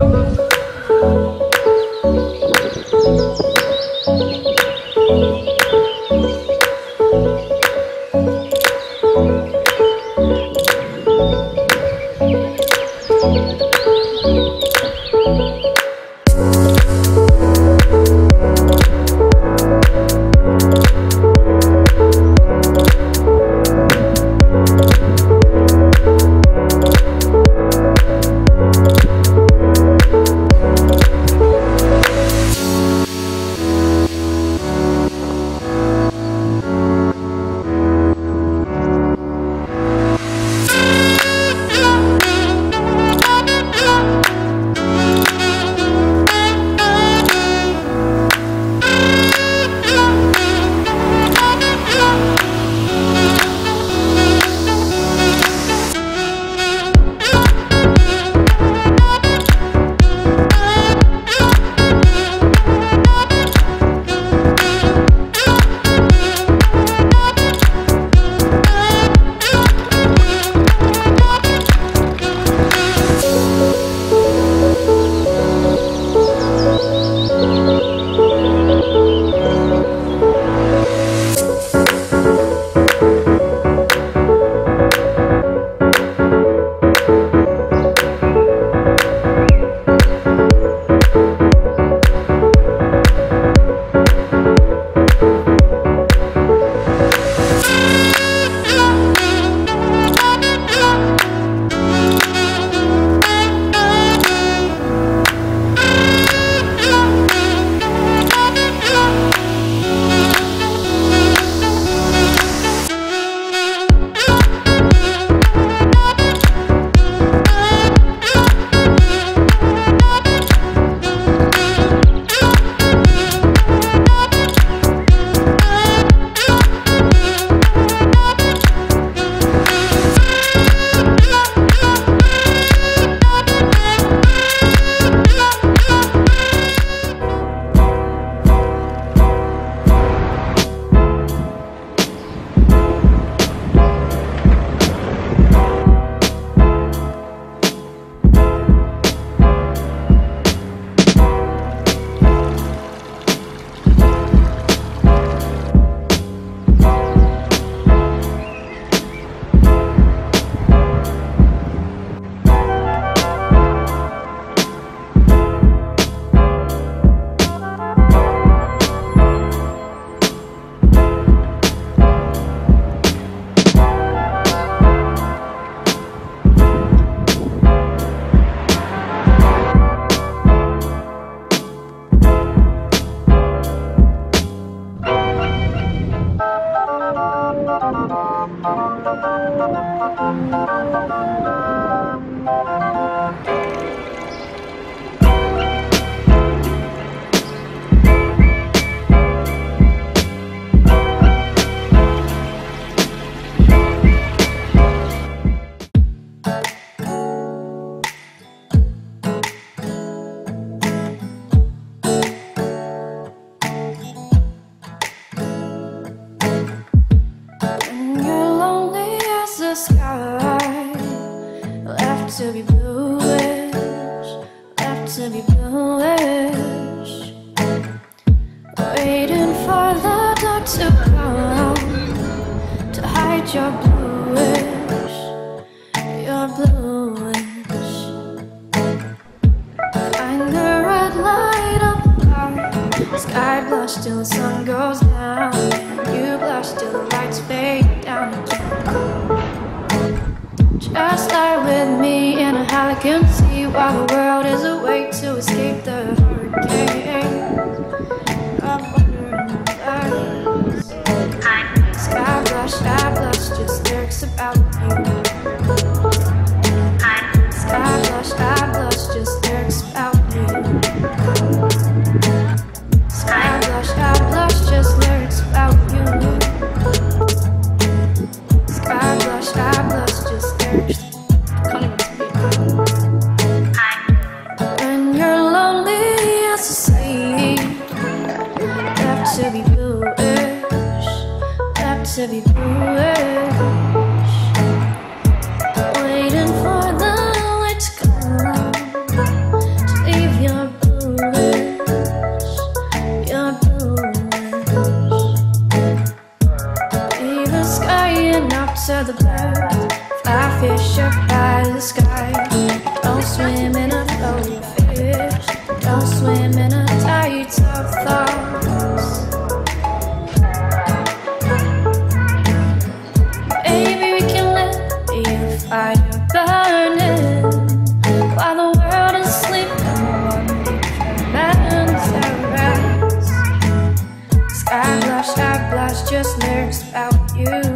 When to be bluish, left to be bluish, waiting for the dark to come to hide your bluish, your bluish. Find the red light up high, sky blush till the sun goes down, you blush till the lights fade down again. Just lie with me in a Halligan See while the world is awake to escape the Fly fish up high in the sky. Don't swim in a floating fish. Don't swim in a tight of thoughts. Maybe we can let the fire burning while the world is sleeping. Man's around. Sky blush, I blush, just lyrics about you.